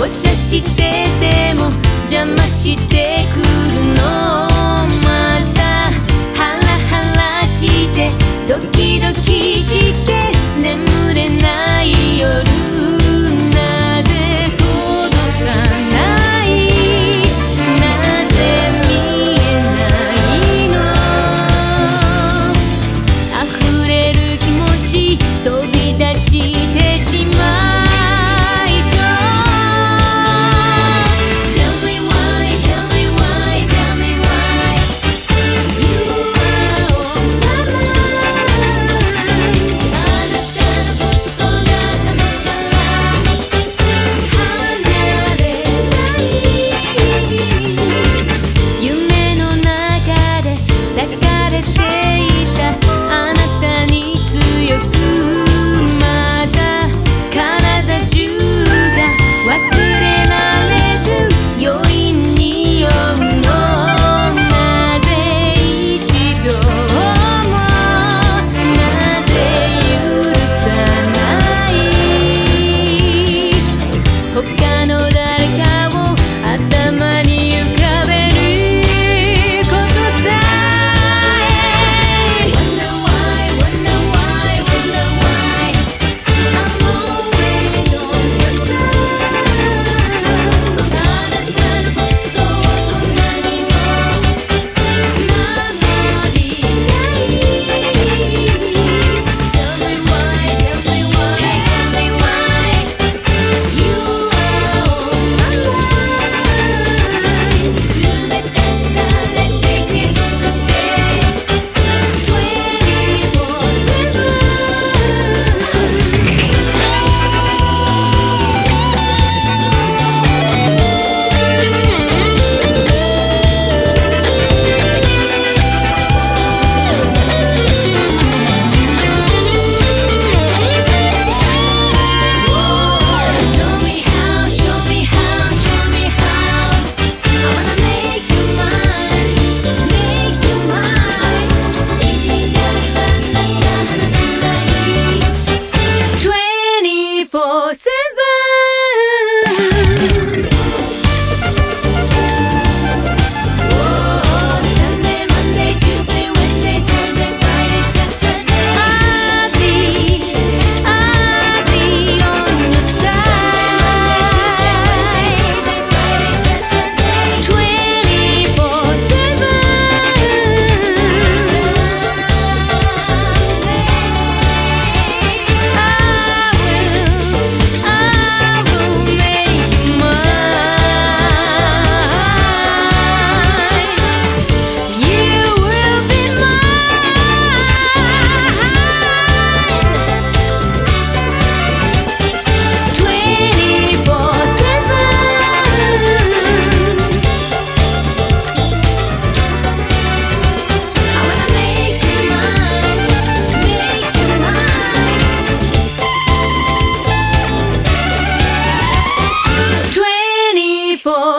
お茶してても邪魔してくるの。またハラハラしてドキドキして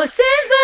Simba!